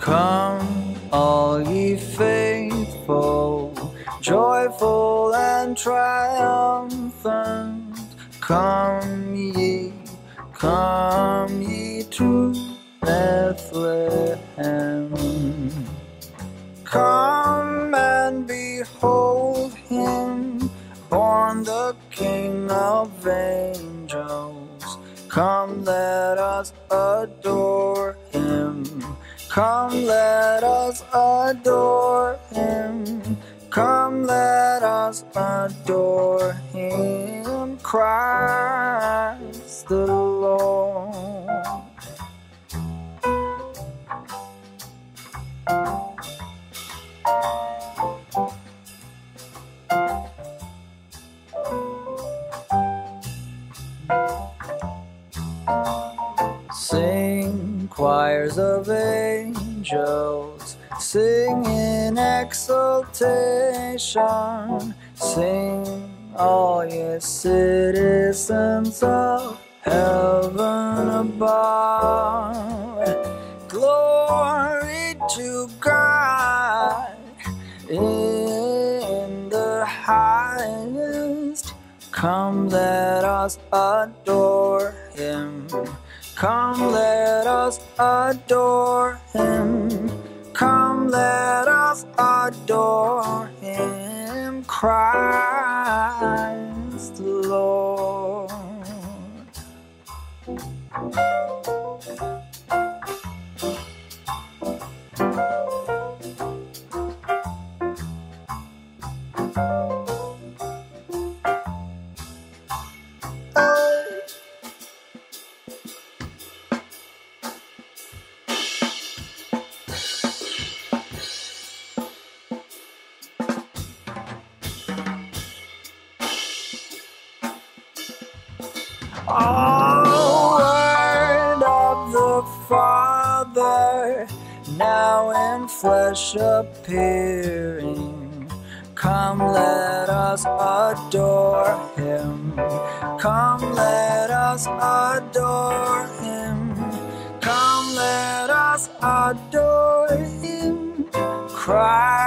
Come, all ye faithful, joyful and triumphant. Come ye, come ye to Bethlehem. Come and behold him, born the King of angels. Come, let us adore Come, let us adore him. Come, let us adore him, Christ the Lord. Choirs of angels, sing in exultation, sing all ye citizens of heaven above. Glory to God in the highest. Come, let us adore him. Come, let us adore him. Come, let us adore him, Christ the Lord. Word of the Father, now in flesh appearing. Come, let us adore him. Come, let us adore him. Come, let us adore him. Christ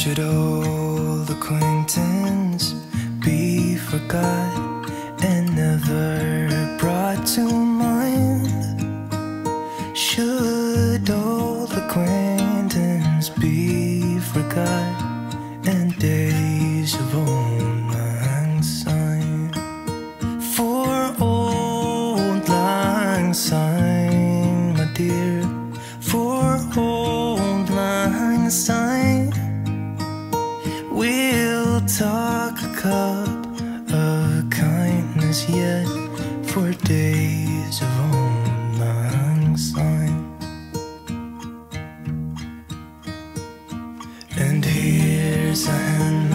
Should old acquaintance be forgot here's a